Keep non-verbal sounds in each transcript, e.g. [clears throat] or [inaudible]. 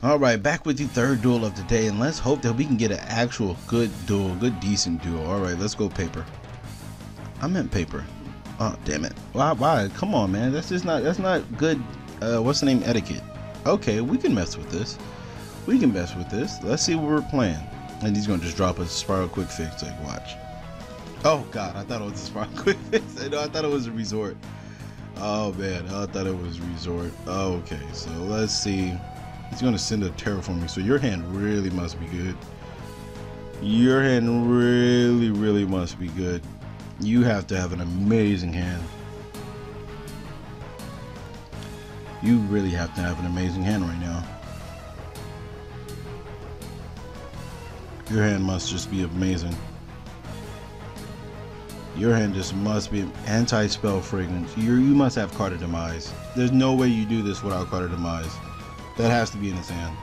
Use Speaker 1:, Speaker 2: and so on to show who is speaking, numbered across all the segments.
Speaker 1: Alright, back with the third duel of the day, and let's hope that we can get an actual good duel, good decent duel. Alright, let's go paper. I meant paper. Oh, damn it. Why, why? Come on, man. That's just not, that's not good, uh, what's the name, etiquette. Okay, we can mess with this. We can mess with this. Let's see what we're playing. And he's gonna just drop a Spyral Quick-Fix, like, watch. Oh, God, I thought it was a spiral quick fix. I know, I thought it was a resort. Oh, man, I thought it was a resort. Oh, okay, so let's see. He's gonna send a terraforming. So your hand really must be good. Your hand really, really must be good. You have to have an amazing hand. You really have to have an amazing hand right now. Your hand must just be amazing. Your hand just must be anti-spell fragrance. You you must have Card of Demise. There's no way you do this without Card of Demise. That has to be in his hand.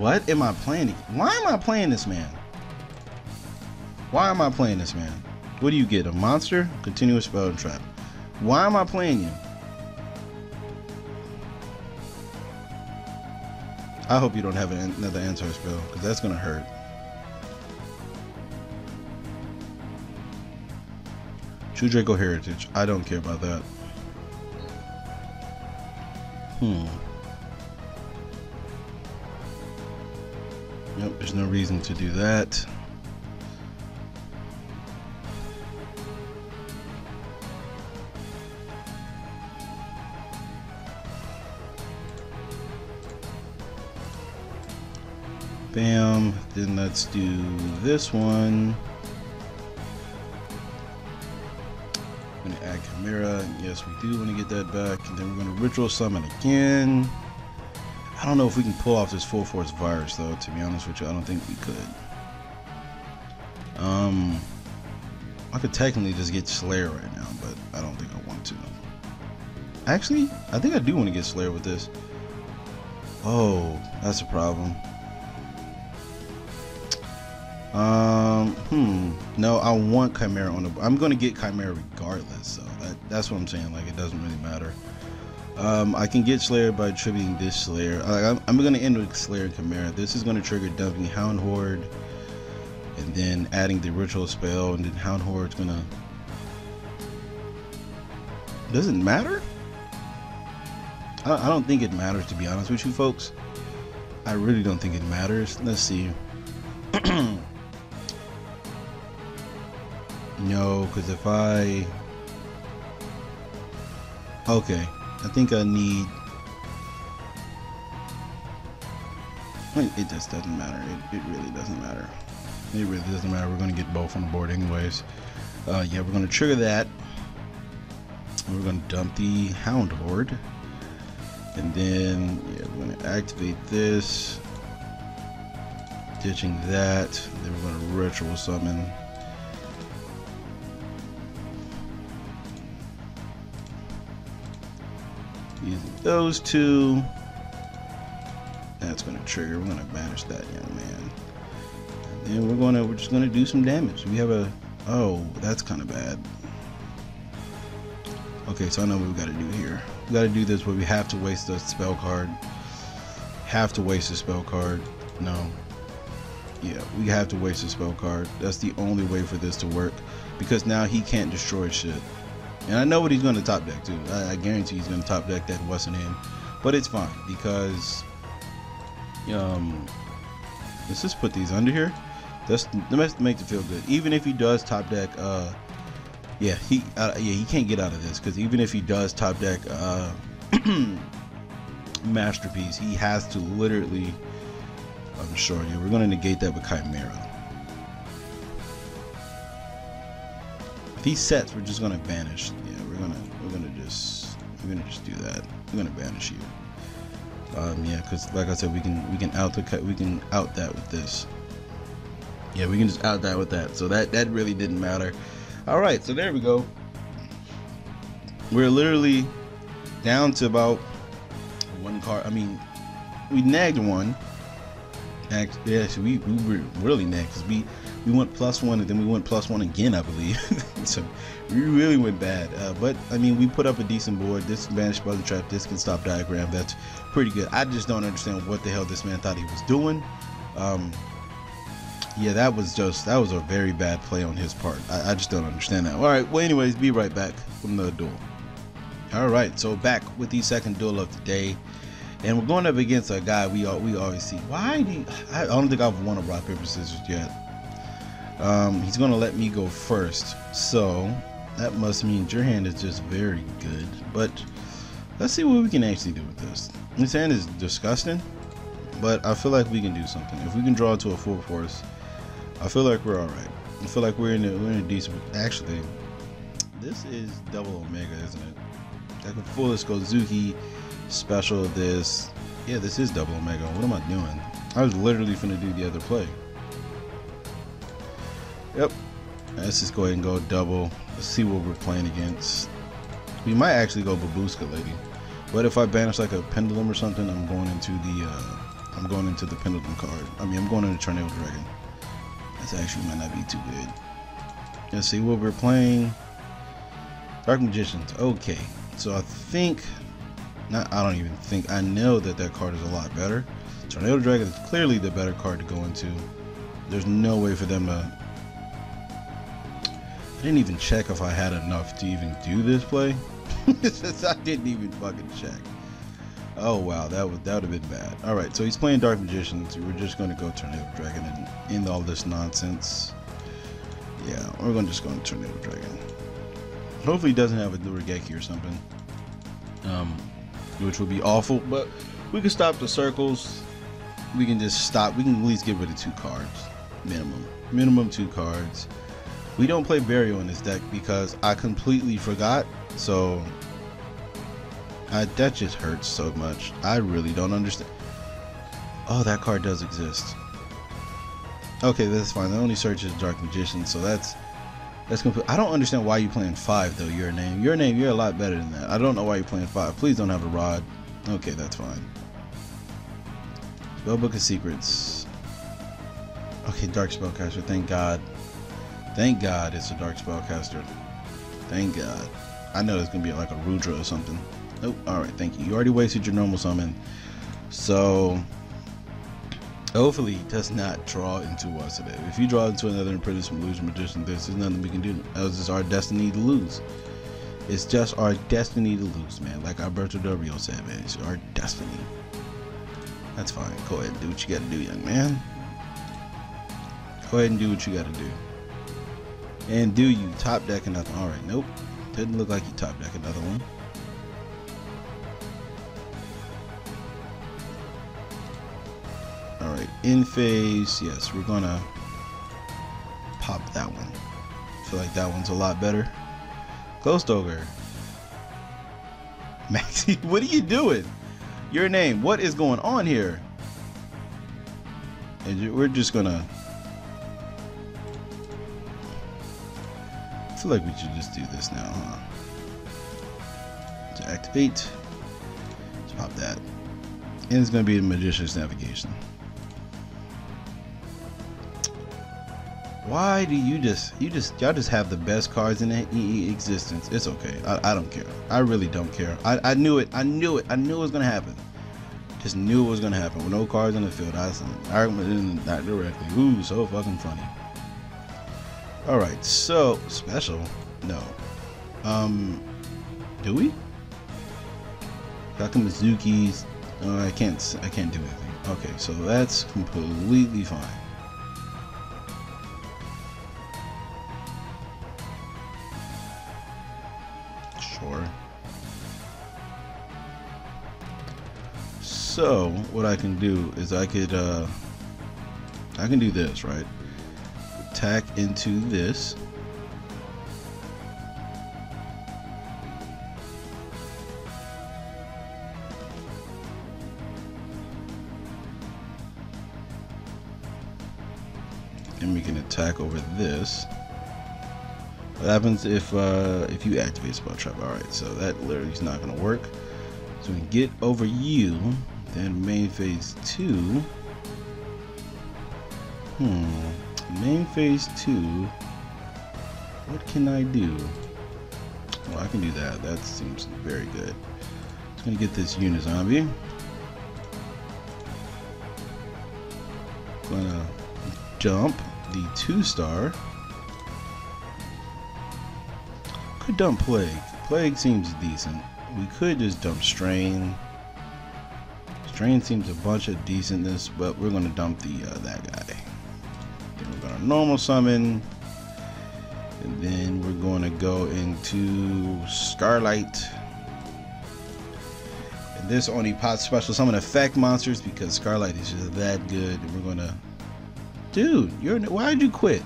Speaker 1: What am I playing? Why am I playing this man? Why am I playing this man? What do you get? A monster? Continuous spell and trap. Why am I playing you? I hope you don't have another anti spell, because that's going to hurt. True Draco Heritage. I don't care about that. Hmm. Yep, there's no reason to do that. Bam. Then let's do this one. Add Chimera. Yes, we do want to get that back. And then we're going to Ritual Summon again. I don't know if we can pull off this Full Force Virus, though, to be honest with you. I don't think we could. Um, I could technically just get Slayer right now, but I don't think I want to. Actually, I think I do want to get Slayer with this. Oh, that's a problem. Um, hmm. No, I want Chimera on the. I'm gonna get Chimera regardless. So that, that's what I'm saying. Like it doesn't really matter. Um, I can get Slayer by tributing this Slayer. I'm, I'm gonna end with Slayer and Chimera. This is gonna trigger dumping Houndhorde, and then adding the ritual spell, and then Houndhorde's gonna. Does it matter? I, I don't think it matters to be honest with you folks. I really don't think it matters. Let's see. [clears throat] No, because if I... Okay, I think I need... It just doesn't matter. It, it really doesn't matter. It really doesn't matter. We're going to get both on the board anyways. Uh, yeah, we're going to trigger that. We're going to dump the Houndhorde. And then, yeah, we're going to activate this. Ditching that. Then we're going to Ritual Summon. Those two. That's gonna trigger. We're gonna banish that young man. And then we're gonna we're just gonna do some damage. We have a oh, that's kinda bad. Okay, so I know what we gotta do here. We gotta do this where we have to waste the spell card. Have to waste the spell card. No. Yeah, we have to waste the spell card. That's the only way for this to work. Because now he can't destroy shit. And I know what he's going to top deck too. I, I guarantee he's going to top deck that Western in. But it's fine because um, let's just put these under here. That's the make it feel good. Even if he does top deck, uh, yeah, he uh, yeah he can't get out of this because even if he does top deck uh, [clears throat] masterpiece, he has to literally. I'm sure. Yeah, we're gonna negate that with Chimera. He sets, we're just gonna banish. Yeah, we're gonna we're gonna just we're gonna just do that. We're gonna banish you. Um, yeah, because like I said, we can we can out the cut we can out that with this. Yeah, we can just out that with that. So that that really didn't matter. All right, so there we go. We're literally down to about one card. I mean, we nagged one, Actually, yeah, so we, we were really next. We we went plus one and then we went plus one again, I believe. [laughs] so we really went bad. Uh, but I mean, we put up a decent board. This Banished by the Trap, this can stop diagram. That's pretty good. I just don't understand what the hell this man thought he was doing. Um, yeah, that was just that was a very bad play on his part. I, I just don't understand that. All right. Well, anyways, be right back from the duel. All right. So back with the second duel of the day and we're going up against a guy we all we always see. Why do you, I don't think I've won a rock paper scissors yet. Um, he's gonna let me go first, so that must mean your hand is just very good. But let's see what we can actually do with this. This hand is disgusting, but I feel like we can do something. If we can draw to a full force, I feel like we're all right. I feel like we're in a, we're in a decent. Actually, this is double omega, isn't it? Like a fullest Gozuki special this. Yeah, this is double omega. What am I doing? I was literally finna do the other play. Yep. Let's just go ahead and go double. Let's see what we're playing against. We might actually go Babuska Lady. But if I banish like a pendulum or something, I'm going into the uh, I'm going into the pendulum card. I mean I'm going into Tornado Dragon. That's actually might not be too good. Let's see what we're playing. Dark Magicians. Okay. So I think not I don't even think I know that that card is a lot better. Tornado Dragon is clearly the better card to go into. There's no way for them to. I didn't even check if I had enough to even do this play. [laughs] I didn't even fucking check. Oh wow, that would that would have been bad. All right, so he's playing Dark Magicians. We're just going to go Tornado Dragon and end all this nonsense. Yeah, we're going to just go into Tornado Dragon. Hopefully, he doesn't have a Nurageki or something. Um, which would be awful. But we can stop the circles. We can just stop. We can at least get rid of two cards, minimum. Minimum two cards. We don't play burial in this deck because I completely forgot. So I, that just hurts so much. I really don't understand. Oh, that card does exist. Okay, that's fine. The only search is Dark Magician, so that's that's complete. I don't understand why you're playing five though. Your name, your name, you're a lot better than that. I don't know why you're playing five. Please don't have a rod. Okay, that's fine. Spellbook of Secrets. Okay, Dark Spellcaster. Thank God. Thank God it's a Dark Spellcaster. Thank God. I know it's gonna be like a Rudra or something. Oh, all right. Thank you. You already wasted your normal summon, so Hopefully, he does not draw into us today. If you draw into another Apprentice from Illusion Magician, there's nothing we can do. It's just our destiny to lose. It's just our destiny to lose, man. Like Alberto Del said, man. It's our destiny. That's fine. Go ahead and do what you gotta do, young man. Go ahead and do what you gotta do. And do you top deck another? Alright, nope. Didn't look like you top deck another one. Alright, in phase, yes, we're gonna pop that one. I feel like that one's a lot better. Ghost Ogre. [laughs] Maxi, what are you doing? Your name, what is going on here? And we're just gonna feel like we should just do this now, huh? To activate. Let's pop that. And it's gonna be a Magician's Navigation. Why do you just you just y'all just have the best cards in the existence? It's okay. I, I don't care. I really don't care. I, I knew it. I knew it. I knew it was gonna happen. Just knew it was gonna happen. With no cards in the field, I argument not directly. Ooh, so fucking funny. All right, so special. No. Um, do we? Got Mezuki's. Oh, I can't. I can't do anything. Okay, so that's completely fine. Sure. So what I can do is I could uh, I can do this right. Tack into this. And we can attack over this. What happens if uh, if you activate spell trap? All right, so that literally is not going to work. So we can get over you. Then main phase two. Hmm. Main phase two. What can I do? Well, I can do that. That seems very good. Just gonna get this Uni-Zombie. Gonna dump the two star. Could dump plague. Plague seems decent. We could just dump strain. Strain seems a bunch of decentness, but we're gonna dump the uh, that guy. Then we're gonna normal summon, and then we're gonna go into Scarlight. And this only pots special summon effect monsters because Scarlight is just that good. And we're gonna, dude, you're why did you quit?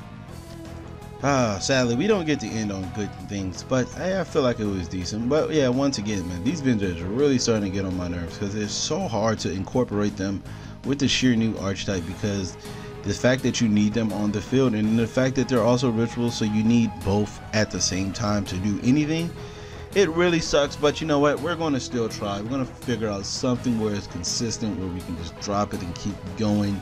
Speaker 1: Ah, sadly, we don't get to end on good things, but I, I feel like it was decent. But yeah, once again, man, these Vendreads are really starting to get on my nerves because it's so hard to incorporate them with the Shiranui archetype because the fact that you need them on the field and the fact that they're also rituals, so you need both at the same time to do anything. It really sucks, but you know what? We're going to still try. We're going to figure out something where it's consistent, where we can just drop it and keep going.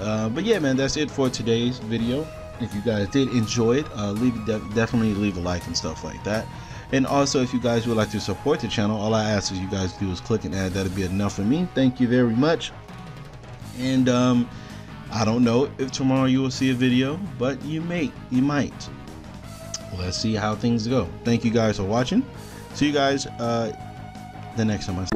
Speaker 1: Uh, but yeah, man, that's it for today's video if you guys did enjoy it uh, leave definitely leave a like and stuff like that and also if you guys would like to support the channel all i ask is you guys do is click and add that'll be enough for me thank you very much and um i don't know if tomorrow you will see a video but you may you might. Let's see how things go. Thank you guys for watching. See you guys uh the next time